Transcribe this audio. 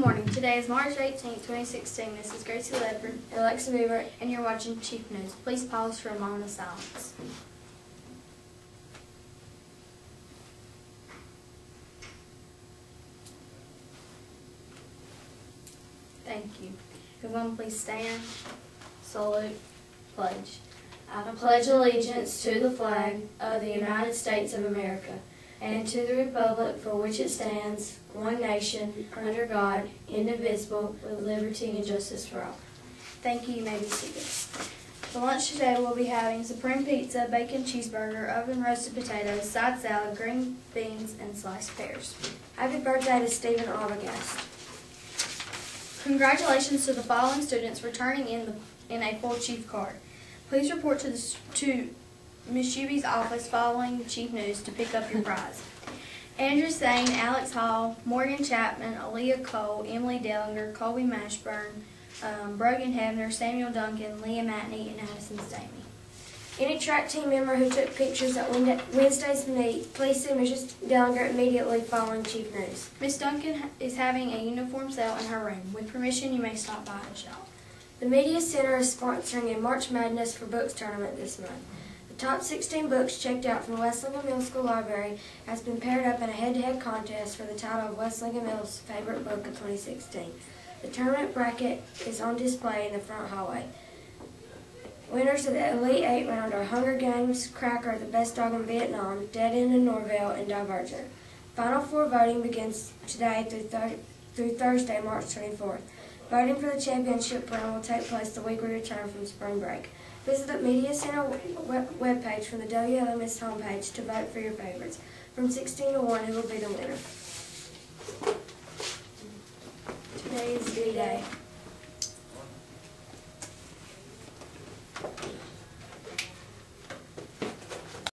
morning. Today is March 18, 2016. This is Gracie Ledford Alexa Beaver. and you're watching Chief News. Please pause for a moment of silence. Thank you. Everyone please stand, salute, pledge. I pledge allegiance to the flag of the United States of America and to the republic for which it stands, one nation, under God, indivisible, with liberty and justice for all. Thank you. You may be seated. For lunch today, we'll be having supreme pizza, bacon cheeseburger, oven roasted potatoes, side salad, green beans, and sliced pears. Happy birthday to Stephen Arbogast. Congratulations to the following students for turning in the in a full chief card. Please report to the to Ms. Shuby's office following chief news to pick up your prize. Andrew Sane, Alex Hall, Morgan Chapman, Aaliyah Cole, Emily Dellinger, Colby Mashburn, um, Brogan Hebner, Samuel Duncan, Leah Matney, and Addison Stamey. Any track team member who took pictures at Wednesday's meet, please see Mrs. Dellinger immediately following chief news. Miss Duncan is having a uniform sale in her room. With permission, you may stop by and shop. The Media Center is sponsoring a March Madness for Books tournament this month. Top 16 books checked out from the West Lincoln Middle School Library has been paired up in a head-to-head contest for the title of West Lincoln Middle's favorite book of 2016. The tournament bracket is on display in the front hallway. Winners of the Elite Eight round are Hunger Games, Cracker, The Best Dog in Vietnam, Dead End in Norvelt, and Divergent. Final four voting begins today through, through Thursday, March 24th. Voting for the championship round will take place the week we return from spring break. Visit the Media Center web- webpage from the WLMS homepage to vote for your favorites. From 16 to 1, who will be the winner? Today is D-Day.